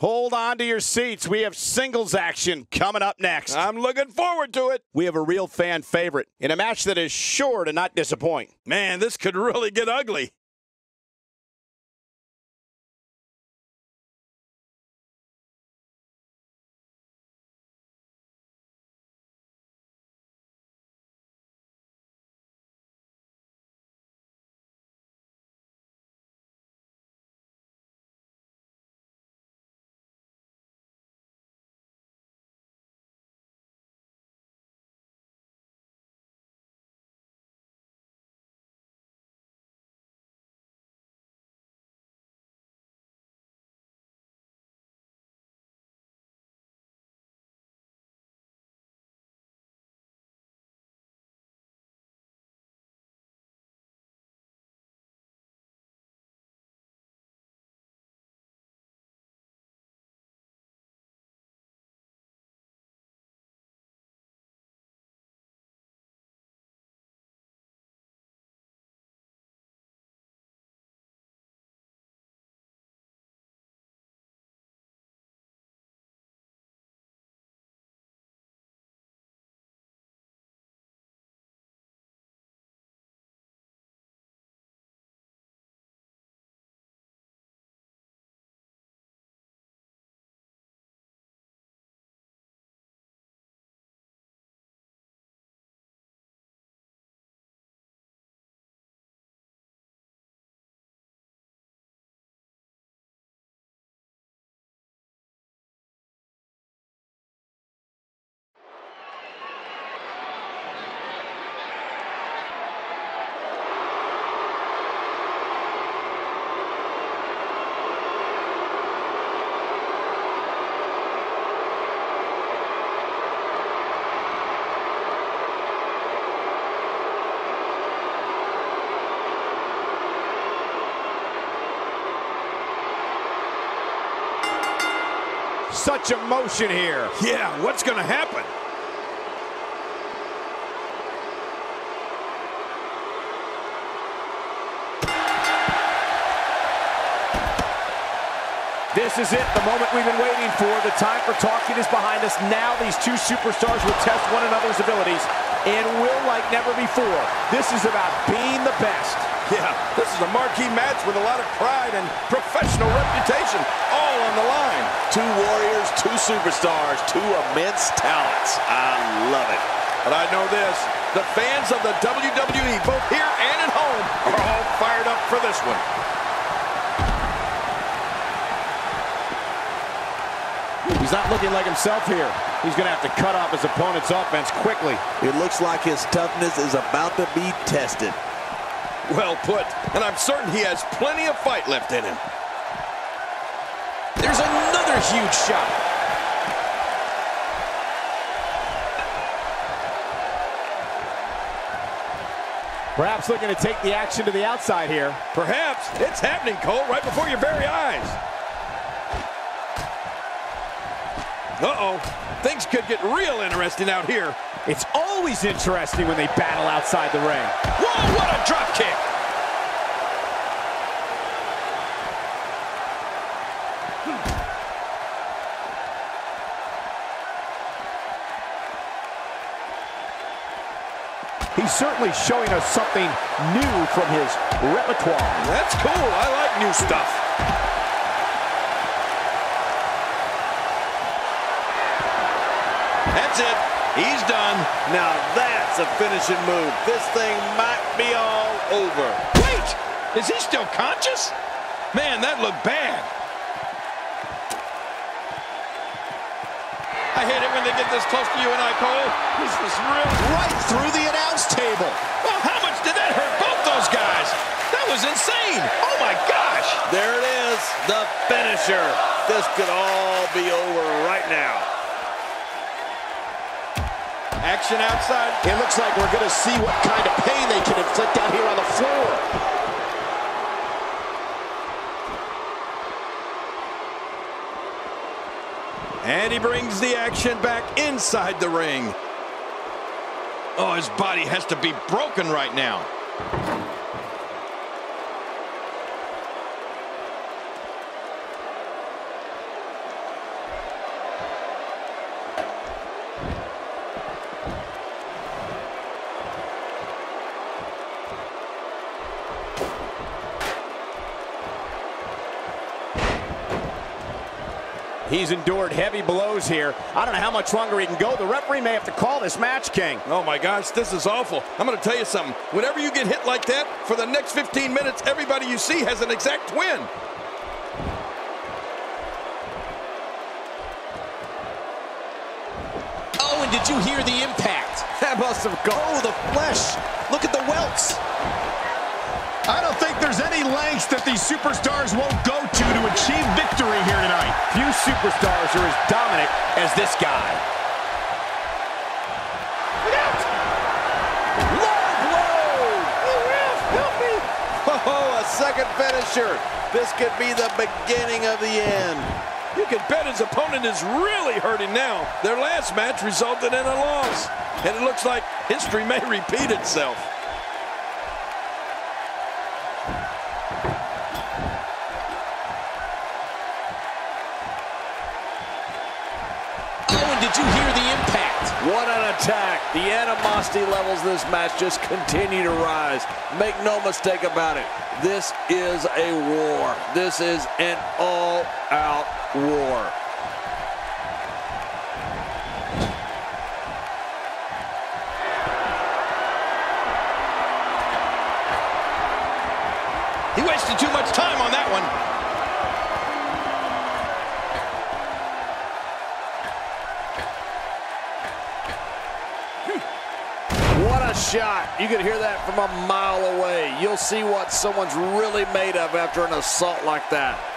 Hold on to your seats. We have singles action coming up next. I'm looking forward to it. We have a real fan favorite in a match that is sure to not disappoint. Man, this could really get ugly. Such emotion here. Yeah, what's going to happen? This is it, the moment we've been waiting for. The time for talking is behind us. Now these two superstars will test one another's abilities and will like never before. This is about being the best. Yeah, this is a marquee match with a lot of pride and professional reputation all on the line. Two warriors, two superstars, two immense talents. I love it. But I know this, the fans of the WWE, both here and at home, are all fired up for this one. He's not looking like himself here. He's going to have to cut off his opponent's offense quickly. It looks like his toughness is about to be tested. Well put, and I'm certain he has plenty of fight left in him. There's another huge shot. Perhaps looking to take the action to the outside here. Perhaps. It's happening, Cole, right before your very eyes. Uh-oh. Things could get real interesting out here. It's always interesting when they battle outside the ring. Whoa, what a drop kick. He's certainly showing us something new from his repertoire. That's cool. I like new stuff. That's it. He's done. Now that's a finishing move. This thing might be all over. Wait! Is he still conscious? Man, that looked bad. I hate it when they get this close to you and I, Cole. This is real. Right through the announce table. Well, how much did that hurt both those guys? That was insane. Oh, my gosh. There it is, the finisher. This could all be over right now. Action outside. It looks like we're going to see what kind of pain they can inflict out here on the floor. And he brings the action back inside the ring. Oh, his body has to be broken right now. He's endured heavy blows here. I don't know how much longer he can go. The referee may have to call this match, King. Oh my gosh, this is awful. I'm going to tell you something. Whenever you get hit like that, for the next 15 minutes, everybody you see has an exact win. Oh, and did you hear the impact? That must have gone. Oh, the flesh. Look at the welts. I don't think there's any lengths that these superstars won't go to to achieve victory here tonight. Few superstars are as dominant as this guy. Look out! Low blow! help me! Oh, a second finisher. This could be the beginning of the end. You can bet his opponent is really hurting now. Their last match resulted in a loss. And it looks like history may repeat itself. Did you hear the impact? What an attack. The animosity levels of this match just continue to rise. Make no mistake about it. This is a war. This is an all-out war. Shot. You can hear that from a mile away. You'll see what someone's really made of after an assault like that.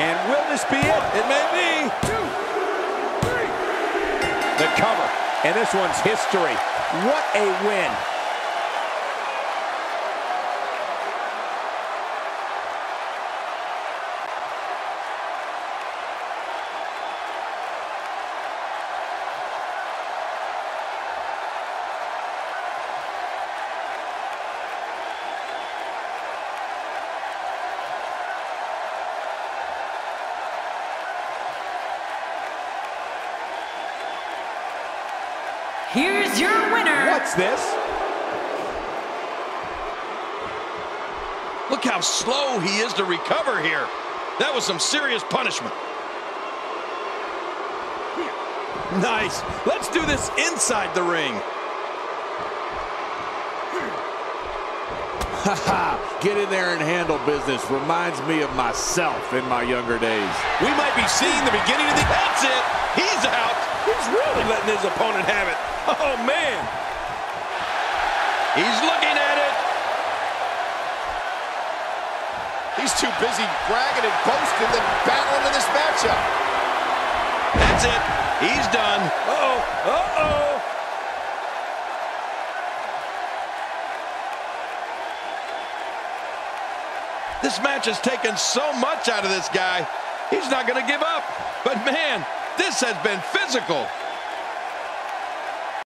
And will this be it? It may be. Two, three. The cover. And this one's history. What a win. Here's your winner. What's this? Look how slow he is to recover here. That was some serious punishment. Nice. Let's do this inside the ring. Get in there and handle business. Reminds me of myself in my younger days. We might be seeing the beginning of the... That's it. He's out. He's really letting his opponent have it. Oh, man. He's looking at it. He's too busy bragging and boasting than battling in this matchup. That's it. He's done. Uh-oh. Uh-oh. This match has taken so much out of this guy. He's not going to give up. But man, this has been physical.